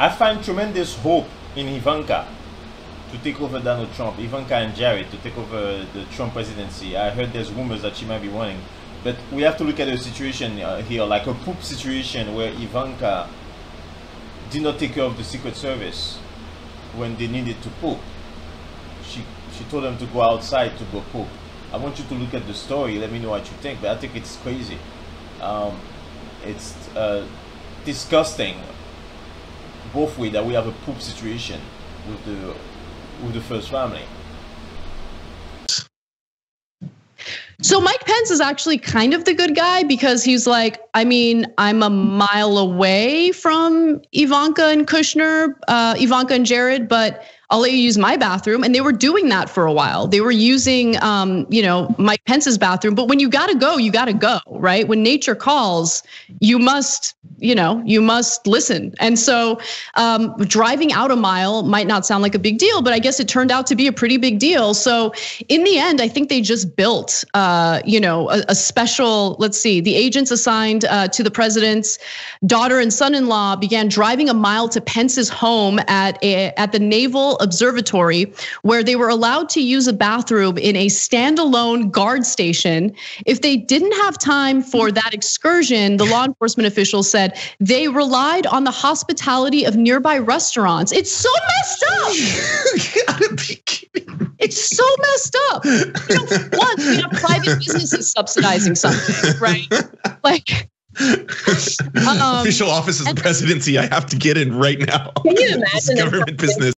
I find tremendous hope in Ivanka to take over Donald Trump, Ivanka and Jared to take over the Trump presidency. I heard there's rumors that she might be running, but we have to look at a situation uh, here, like a poop situation where Ivanka did not take care of the Secret Service when they needed to poop. She she told them to go outside to go poop. I want you to look at the story. Let me know what you think. But I think it's crazy. Um, it's uh, disgusting both ways that we have a poop situation with the with the first family. So Mike Pence is actually kind of the good guy because he's like, I mean, I'm a mile away from Ivanka and Kushner, uh, Ivanka and Jared, but I'll let you use my bathroom. And they were doing that for a while. They were using, um, you know, Mike Pence's bathroom. But when you got to go, you got to go, right? When nature calls, you must, you know, you must listen. And so um, driving out a mile might not sound like a big deal, but I guess it turned out to be a pretty big deal. So in the end, I think they just built, uh, you know, a, a, special, let's see, the agents assigned uh, to the president's daughter and son-in-law began driving a mile to Pence's home at, a, at the Naval Observatory, where they were allowed to use a bathroom in a standalone guard station. If they didn't have time for that excursion, the law enforcement officials said they relied on the hospitality of nearby restaurants. It's so messed up. you gotta be kidding. It's so messed up. You know, once we have private businesses subsidizing something, right? Like um, official office of the presidency. I have to get in right now. Can you imagine government business?